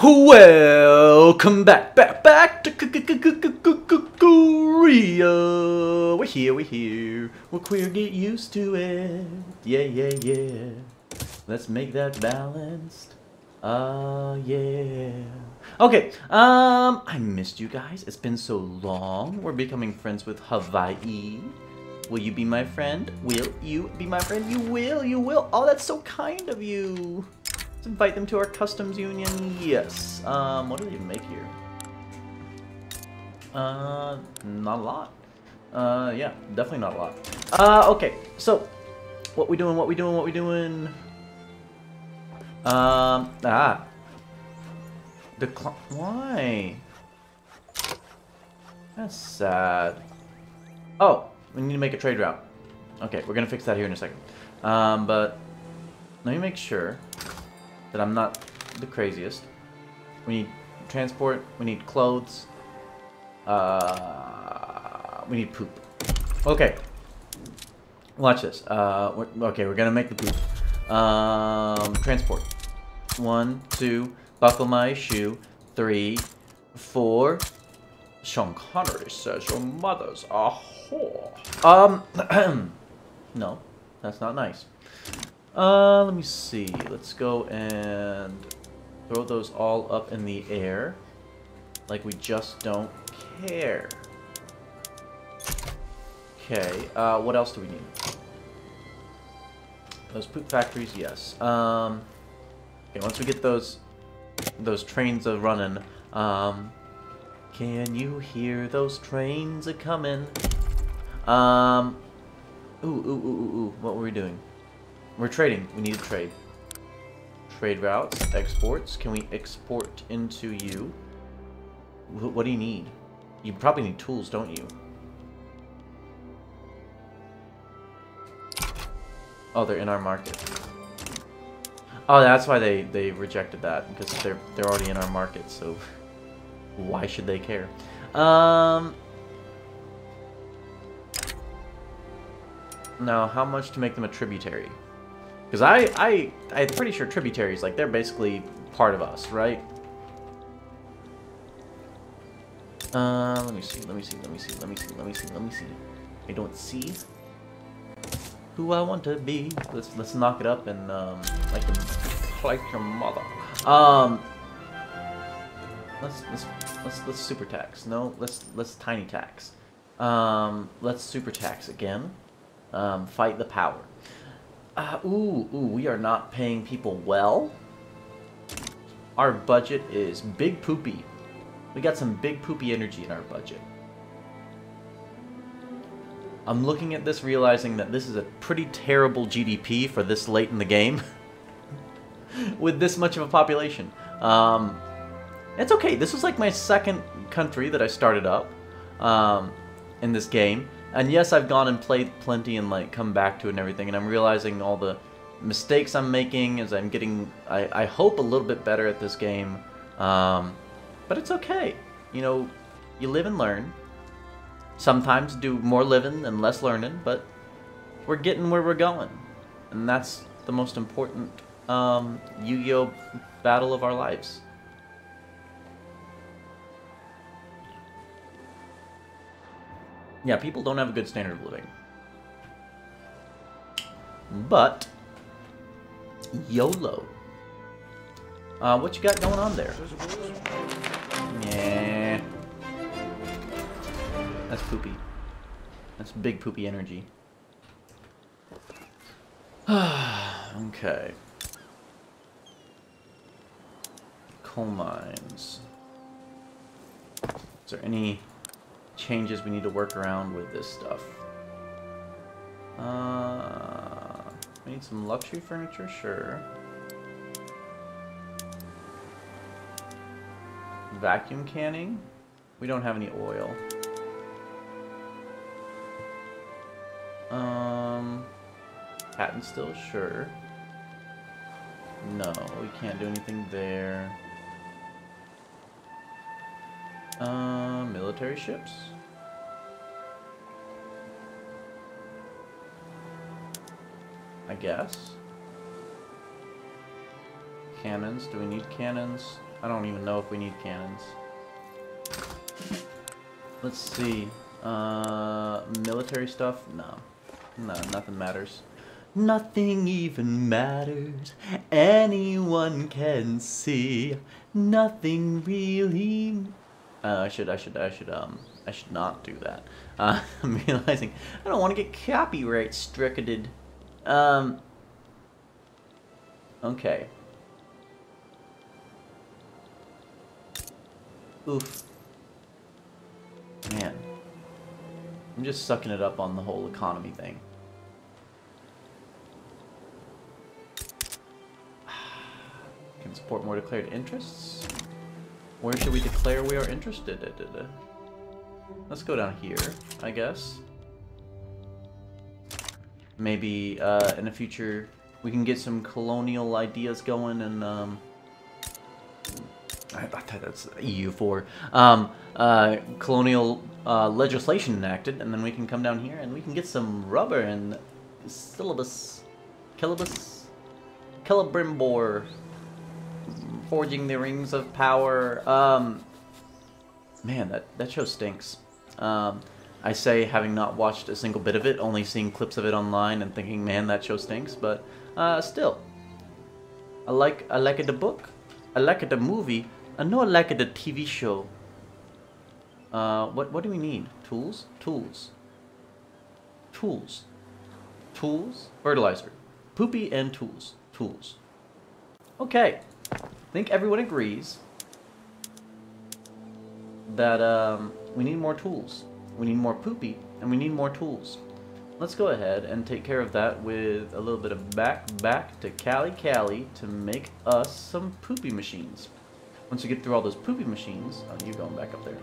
Welcome back, back, back to Korea. We're here, we're here. We're queer, get used to it. Yeah, yeah, yeah. Let's make that balanced. Uh, yeah. Okay, um, I missed you guys. It's been so long. We're becoming friends with Hawaii. Will you be my friend? Will you be my friend? You will, you will. Oh, that's so kind of you. Invite them to our customs union. Yes. Um, what do they make here? Uh, not a lot. Uh, yeah, definitely not a lot. Uh, okay. So, what we doing? What we doing? What we doing? Um, ah. Decline. Why? That's sad. Oh, we need to make a trade route. Okay, we're gonna fix that here in a second. Um, but let me make sure that I'm not the craziest. We need transport, we need clothes, uh, we need poop. Okay. Watch this. Uh, we're, okay, we're gonna make the poop. Um, transport. One, two, buckle my shoe. Three, four. Sean Connery says your mother's a whore. Um, no, that's not nice. Uh, let me see. Let's go and throw those all up in the air. Like we just don't care. Okay, uh, what else do we need? Those poop factories, yes. Um, okay, once we get those those trains a running, um, can you hear those trains a coming? Um, ooh, ooh, ooh, ooh, ooh, what were we doing? We're trading. We need to trade. Trade routes, exports. Can we export into you? Wh what do you need? You probably need tools, don't you? Oh, they're in our market. Oh, that's why they, they rejected that, because they're, they're already in our market, so why should they care? Um, now, how much to make them a tributary? Because I, I, I'm pretty sure tributaries, like, they're basically part of us, right? Uh, let me see, let me see, let me see, let me see, let me see, let me see. I don't see who I want to be. Let's let's knock it up and um like the, like your mother. Um, let's let's let's let's super tax. No, let's let's tiny tax. Um, let's super tax again. Um, fight the power. Uh, ooh, ooh, we are not paying people well. Our budget is big poopy. We got some big poopy energy in our budget. I'm looking at this realizing that this is a pretty terrible GDP for this late in the game. With this much of a population. Um, it's okay. This was like my second country that I started up um, in this game. And yes, I've gone and played plenty and like come back to it and everything. And I'm realizing all the mistakes I'm making as I'm getting, I, I hope, a little bit better at this game. Um, but it's okay. You know, you live and learn. Sometimes do more living and less learning, but we're getting where we're going. And that's the most important um, Yu-Gi-Oh! battle of our lives. Yeah, people don't have a good standard of living. But, YOLO. Uh, what you got going on there? Yeah. That's poopy. That's big poopy energy. okay. Coal mines. Is there any changes we need to work around with this stuff? Uh, we need some luxury furniture, sure. Vacuum canning? We don't have any oil. Um, patent still, sure. No, we can't do anything there. Uh, military ships? I guess. Cannons, do we need cannons? I don't even know if we need cannons. Let's see. Uh, military stuff? No. No, nothing matters. Nothing even matters. Anyone can see. Nothing really. Uh, I should, I should, I should, um, I should not do that. Uh, I'm realizing I don't want to get copyright stricketed. Um. Okay. Oof. Man. I'm just sucking it up on the whole economy thing. Can support more declared interests? Where should we declare we are interested? Let's go down here, I guess. Maybe uh, in the future we can get some colonial ideas going and um, I thought that's EU4. Um, uh, colonial uh, legislation enacted, and then we can come down here and we can get some rubber and syllabus, Calibus, Celebrimbor, forging the rings of power. Um, man, that that show stinks. Um, I say having not watched a single bit of it, only seeing clips of it online and thinking, man, that show stinks. But uh, still, I like I like it the book, I like it the movie, I know I like it the TV show. Uh, what what do we need? Tools, tools, tools, tools, fertilizer, poopy and tools, tools. Okay, I think everyone agrees that um, we need more tools. We need more poopy, and we need more tools. Let's go ahead and take care of that with a little bit of back back to Cali Cali to make us some poopy machines. Once we get through all those poopy machines, oh, you going back up there.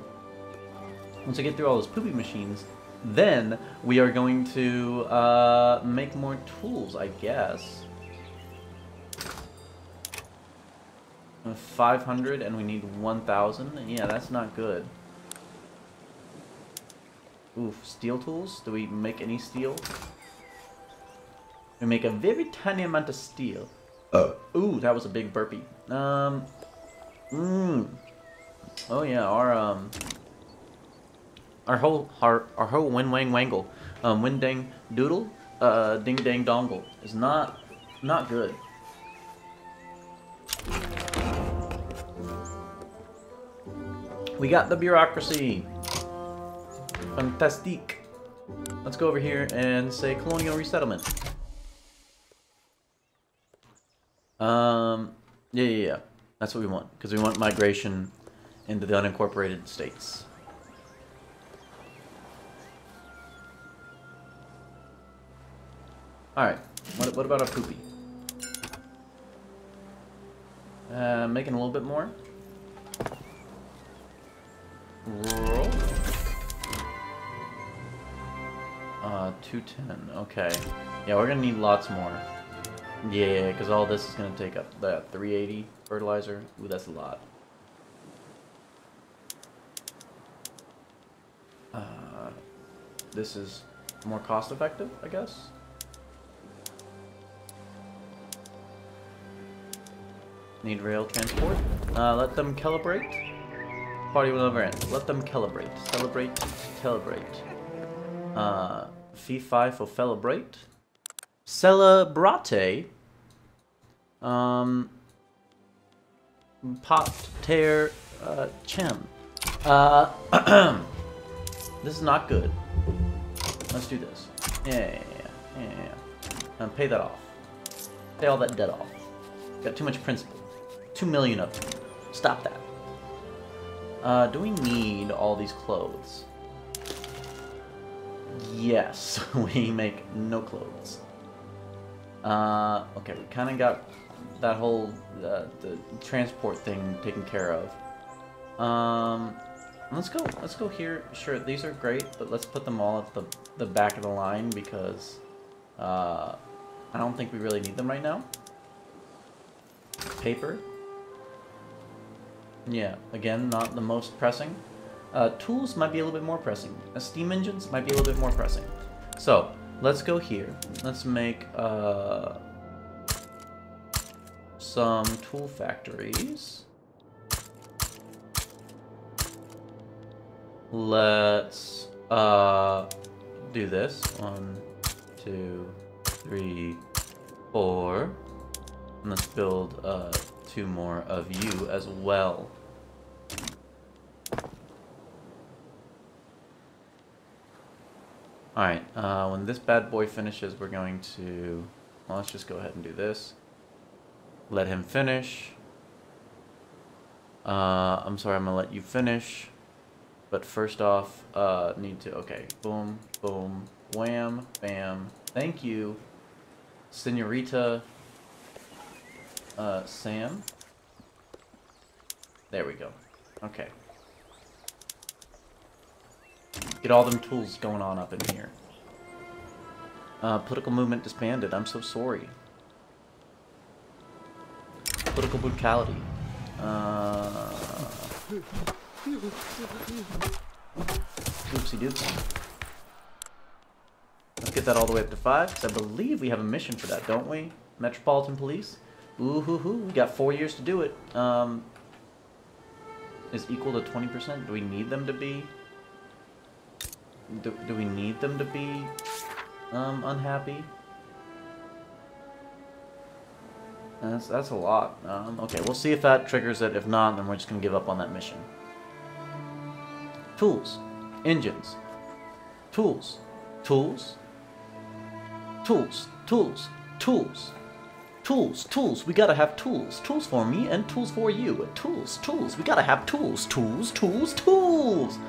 Once we get through all those poopy machines, then we are going to uh, make more tools, I guess. 500 and we need 1,000. Yeah, that's not good. Oof, steel tools? Do we make any steel? We make a very tiny amount of steel. Oh. Ooh, that was a big burpee. Um. Mmm. Oh yeah, our um. Our whole our our whole win wang wangle, um, win dang doodle, uh, ding dang dongle is not not good. We got the bureaucracy. Fantastique. Let's go over here and say colonial resettlement. Um, yeah, yeah, yeah. That's what we want, because we want migration into the unincorporated states. Alright, what, what about a poopy? Uh, making a little bit more. Roll. Uh, 210. Okay. Yeah, we're gonna need lots more. Yeah, because all this is gonna take up that 380 fertilizer. Ooh, that's a lot. Uh, this is more cost effective, I guess. Need rail transport. Uh, let them calibrate. Party will never end. Let them celebrate. Celebrate. Celebrate. Uh, fee 5 for celebrate. Celebrate. Um, pot tear uh, chem. Uh, this is not good. Let's do this. Yeah, yeah, yeah, yeah, yeah. And pay that off. Pay all that debt off. Got too much principal. Two million of them. Stop that. Uh, do we need all these clothes? Yes, we make no clothes. Uh, okay, we kind of got that whole uh, the transport thing taken care of. Um, let's go. Let's go here. Sure, these are great, but let's put them all at the the back of the line because uh, I don't think we really need them right now. Paper. Yeah, again, not the most pressing. Uh, tools might be a little bit more pressing. Uh, steam engines might be a little bit more pressing. So, let's go here. Let's make uh, some tool factories. Let's uh, do this. One, two, three, four. And let's build a two more of you as well. Alright, uh, when this bad boy finishes, we're going to... Well, let's just go ahead and do this. Let him finish. Uh, I'm sorry, I'm gonna let you finish. But first off, uh, need to... Okay, boom, boom, wham, bam. Thank you, Senorita uh, Sam. There we go. Okay. Get all them tools going on up in here. Uh, political movement disbanded. I'm so sorry. Political brutality. Uh... Oopsie doopsie. Let's get that all the way up to 5, because I believe we have a mission for that, don't we? Metropolitan Police? Ooh hoo hoo, we got four years to do it. Um, is equal to 20%? Do we need them to be? Do, do we need them to be um, unhappy? That's, that's a lot. Um, okay, we'll see if that triggers it. If not, then we're just going to give up on that mission. Tools. Engines. Tools. Tools. Tools. Tools. Tools. Tools, tools, we gotta have tools. Tools for me and tools for you. Tools, tools, we gotta have tools. Tools, tools, tools!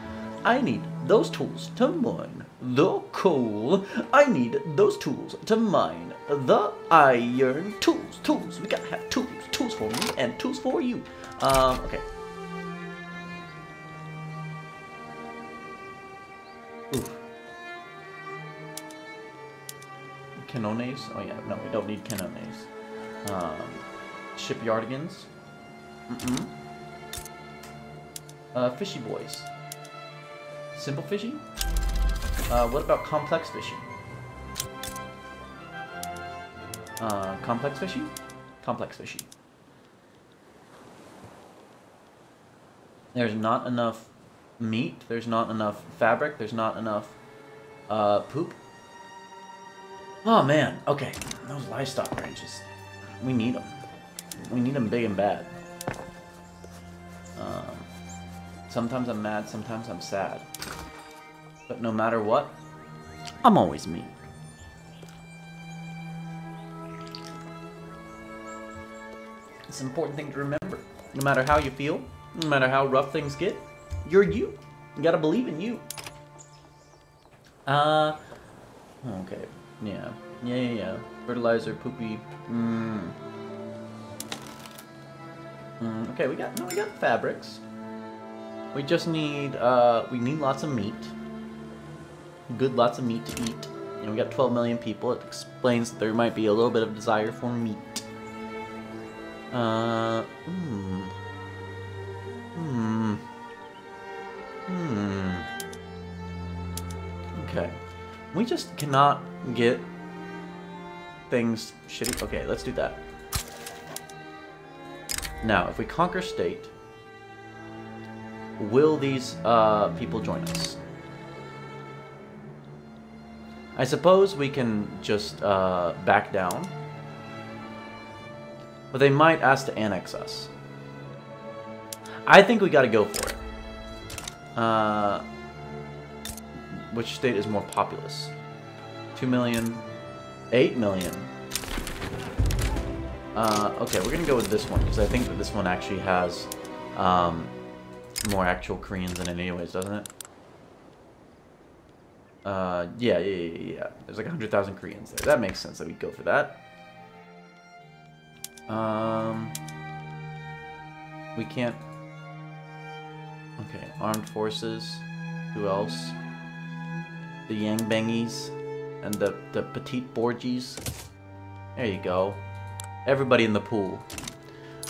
I need those tools to mine the coal. I need those tools to mine the iron. Tools, tools, we gotta have tools. Tools for me and tools for you. Um, okay. Oof. Canones? Oh yeah, no, we don't need canones. Um, shipyardigans. Mm-mm. Uh, fishy boys. Simple fishing? Uh, what about complex fishing? Uh, complex fishing? Complex fishing. There's not enough meat, there's not enough fabric, there's not enough uh, poop. Oh man, okay, those livestock ranches. We need them. We need them big and bad. Um, sometimes I'm mad, sometimes I'm sad. But no matter what, I'm always me. It's an important thing to remember. No matter how you feel, no matter how rough things get, you're you. You gotta believe in you. Uh, okay, yeah. Yeah, yeah, yeah. Fertilizer, poopy. Mm. Mm, okay, we got no, we got fabrics. We just need uh, we need lots of meat. Good, lots of meat to eat. And we got 12 million people. It explains there might be a little bit of desire for meat. Uh, hmm. Hmm. Hmm. Okay. We just cannot get things shitty. Okay, let's do that. Now, if we conquer state, will these uh, people join us? I suppose we can just uh, back down. But they might ask to annex us. I think we gotta go for it. Uh, which state is more populous? 2 million, 8 million. Uh, okay, we're gonna go with this one, because I think that this one actually has um, more actual Koreans in it anyways, doesn't it? Uh, yeah, yeah, yeah, yeah. There's like 100,000 Koreans there. That makes sense that we'd go for that. Um, we can't... Okay, armed forces. Who else? The Yang Bangies and the, the Petite Borgies. There you go. Everybody in the pool.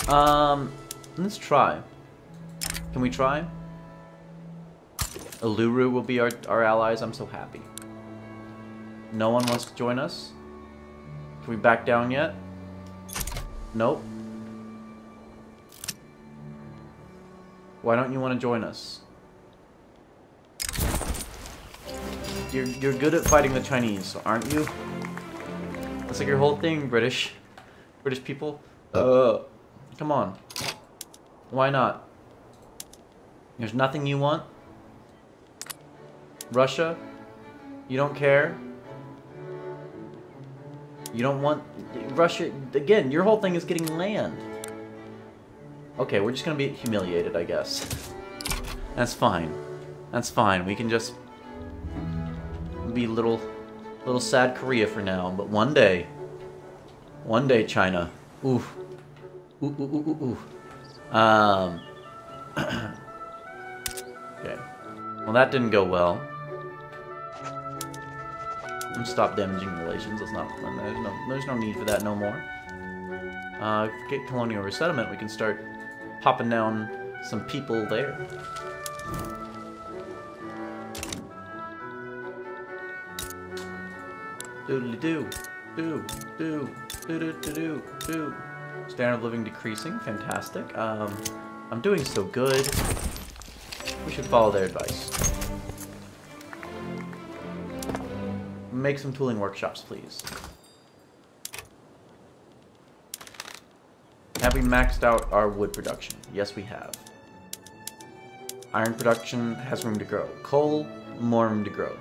Um, let's try. Can we try? Uluru will be our, our allies. I'm so happy. No one wants to join us? Can we back down yet? Nope. Why don't you want to join us? You're, you're good at fighting the Chinese, aren't you? That's like your whole thing, British. British people. Uh, come on. Why not? There's nothing you want? Russia? You don't care? You don't want... Russia... Again, your whole thing is getting land. Okay, we're just gonna be humiliated, I guess. That's fine. That's fine. We can just be little, little sad Korea for now. But one day, one day, China. Ooh, ooh, ooh, ooh, ooh. Um. okay. Well, that didn't go well. Stop damaging relations. That's not. There's no. There's no need for that no more. Uh, get colonial resettlement. We can start popping down some people there. Doodly doo. Doo. Doo. Doo doo doo doo doo. Standard of living decreasing. Fantastic. Um, I'm doing so good. We should follow their advice. Make some tooling workshops, please. Have we maxed out our wood production? Yes, we have. Iron production has room to grow. Coal, more room to grow.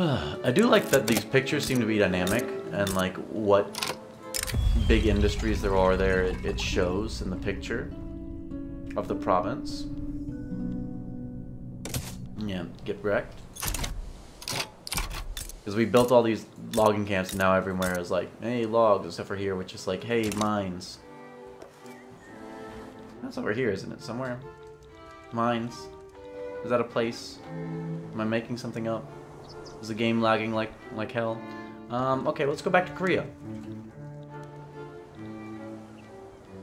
I do like that these pictures seem to be dynamic and like what big industries there are there it shows in the picture of the province. Yeah, get wrecked. Because we built all these logging camps and now everywhere is like, hey, logs, except for here, which is like, hey, mines. That's over here, isn't it? Somewhere? Mines. Is that a place? Am I making something up? Is the game lagging like like hell? Um, okay, let's go back to Korea.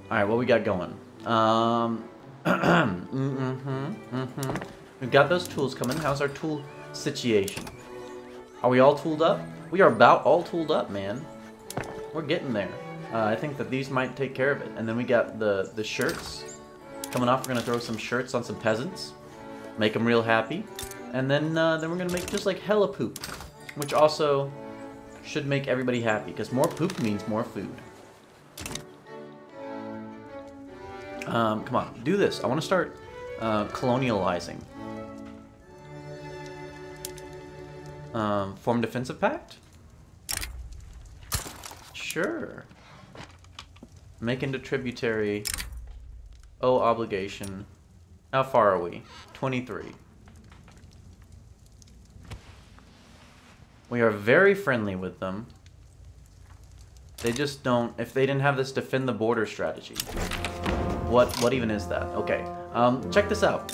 Alright, what we got going? Um, mm-hmm, mm-hmm. We've got those tools coming. How's our tool situation? Are we all tooled up? We are about all tooled up, man. We're getting there. Uh, I think that these might take care of it. And then we got the, the shirts coming off. We're going to throw some shirts on some peasants. Make them real happy. And then, uh, then we're gonna make just like hella poop, which also should make everybody happy, because more poop means more food. Um, come on, do this. I want to start uh, colonializing. Um, form defensive pact? Sure. Make into tributary. Oh, obligation. How far are we? 23. We are very friendly with them. They just don't... If they didn't have this defend the border strategy. What what even is that? Okay. Um, check this out.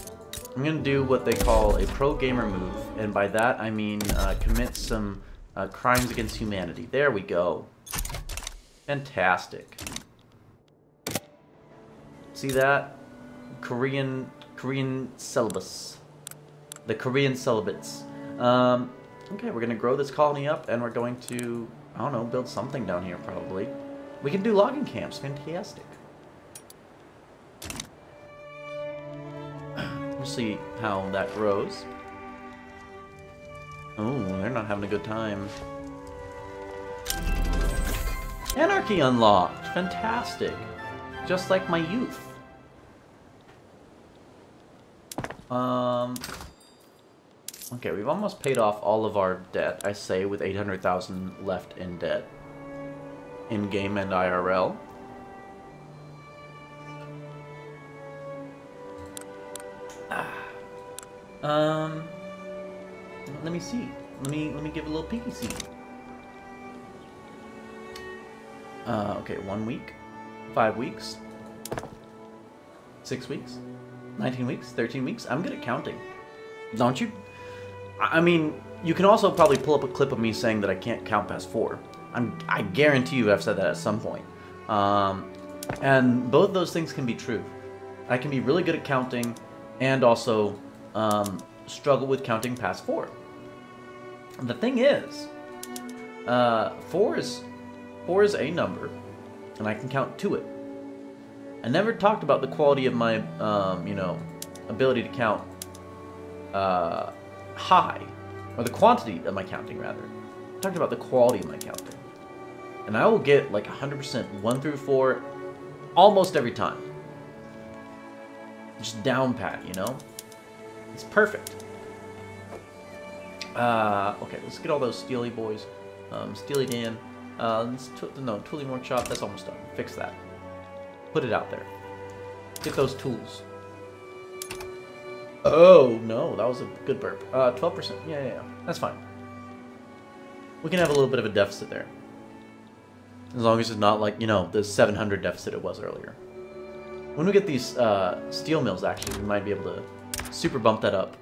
I'm going to do what they call a pro-gamer move. And by that, I mean uh, commit some uh, crimes against humanity. There we go. Fantastic. See that? Korean Korean celibates. The Korean celibates. Um, Okay, we're gonna grow this colony up, and we're going to, I don't know, build something down here, probably. We can do logging camps. Fantastic. we'll see how that grows. Oh, they're not having a good time. Anarchy unlocked! Fantastic! Just like my youth. Um, Okay, we've almost paid off all of our debt, I say, with 800,000 left in debt. In-game and IRL. Ah. Um, let me see. Let me let me give a little peeky see. Uh, okay, one week, five weeks, six weeks, 19 weeks, 13 weeks. I'm good at counting. Don't you I mean, you can also probably pull up a clip of me saying that I can't count past four. I'm, I guarantee you I've said that at some point. Um, and both those things can be true. I can be really good at counting and also um, struggle with counting past four. The thing is, uh, four is four is a number, and I can count to it. I never talked about the quality of my, um, you know, ability to count uh, high, or the quantity of my counting, rather. I talked about the quality of my counting. And I will get like 100% 1 through 4 almost every time. Just down pat, you know? It's perfect. Uh, okay, let's get all those Steely boys. Um, Steely Dan. Uh, no, Tooling Workshop, that's almost done. Fix that. Put it out there. Get those tools. Oh, no, that was a good burp. Uh, 12%. Yeah, yeah, yeah. That's fine. We can have a little bit of a deficit there. As long as it's not like, you know, the 700 deficit it was earlier. When we get these uh, steel mills, actually, we might be able to super bump that up.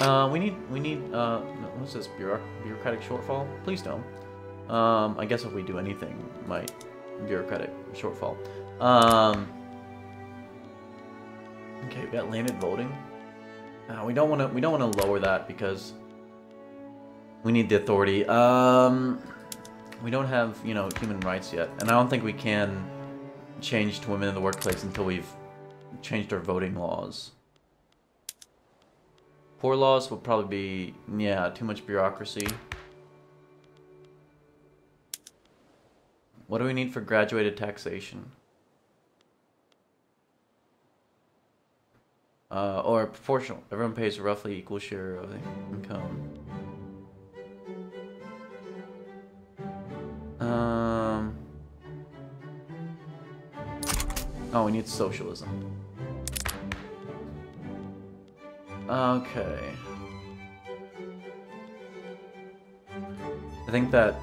Uh, we need, we need, uh, what's this, Bureauc bureaucratic shortfall? Please don't. Um, I guess if we do anything, might bureaucratic shortfall. Um, okay, we got landed voting. Uh, we don't want to, we don't want to lower that because we need the authority. Um, we don't have, you know, human rights yet, and I don't think we can change to women in the workplace until we've changed our voting laws. Poor laws will probably be, yeah, too much bureaucracy. What do we need for graduated taxation? Uh, or proportional. Everyone pays a roughly equal share of the income. Um. Oh, we need socialism. Okay. I think that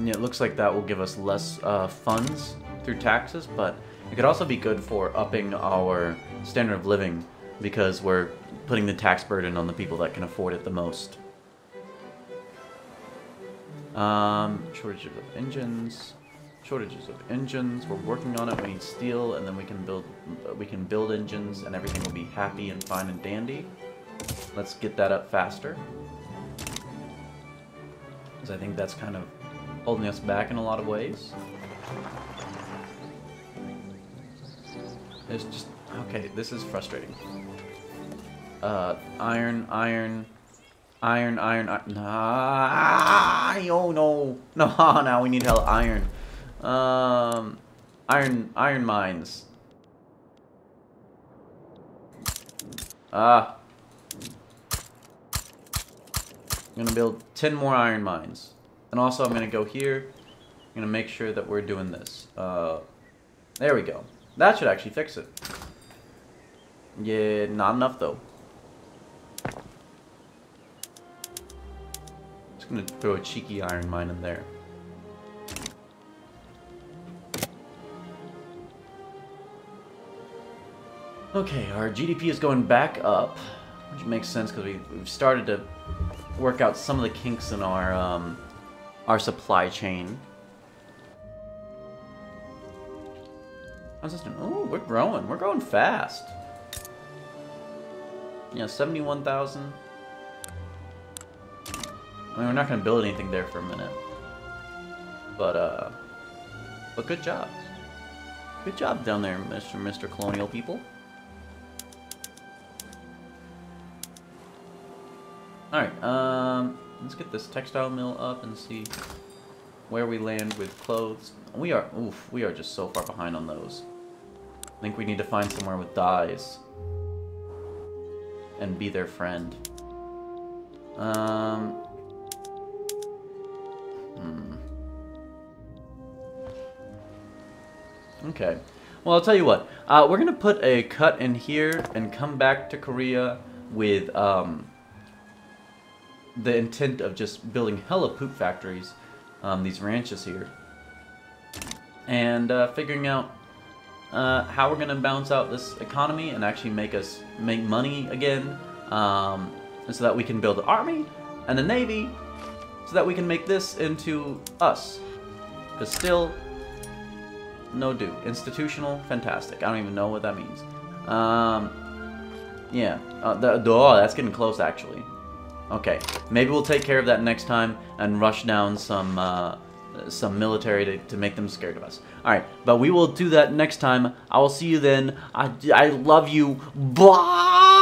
yeah, it looks like that will give us less uh, funds through taxes, but it could also be good for upping our standard of living because we're putting the tax burden on the people that can afford it the most. Um, shortages of engines. Shortages of engines. We're working on it. We need steel, and then we can build. We can build engines, and everything will be happy and fine and dandy. Let's get that up faster, because I think that's kind of holding us back in a lot of ways. There's just okay. This is frustrating. Uh, iron, iron. Iron, iron, iron. Nah, oh no. No, now we need hell iron. Um, iron, iron mines. Ah. I'm gonna build 10 more iron mines. And also I'm gonna go here. I'm gonna make sure that we're doing this. Uh, there we go. That should actually fix it. Yeah, not enough though. Gonna throw a cheeky iron mine in there. Okay, our GDP is going back up, which makes sense because we, we've started to work out some of the kinks in our um, our supply chain. How's this doing? Oh, we're growing. We're growing fast. Yeah, 71,000. I mean, we're not going to build anything there for a minute. But, uh... But good job. Good job down there, Mr. Mr. Colonial people. Alright, um... Let's get this textile mill up and see where we land with clothes. We are, oof, we are just so far behind on those. I think we need to find somewhere with dyes. And be their friend. Um, Okay. Well, I'll tell you what. Uh, we're going to put a cut in here and come back to Korea with um, the intent of just building hella poop factories, um, these ranches here, and uh, figuring out uh, how we're going to balance out this economy and actually make us make money again, um, so that we can build an army and a navy so that we can make this into us. Because still, no do. Institutional, fantastic. I don't even know what that means. Um, yeah. Uh, the, oh, that's getting close, actually. Okay. Maybe we'll take care of that next time and rush down some, uh, some military to, to make them scared of us. All right, but we will do that next time. I will see you then. I, I love you. Bye.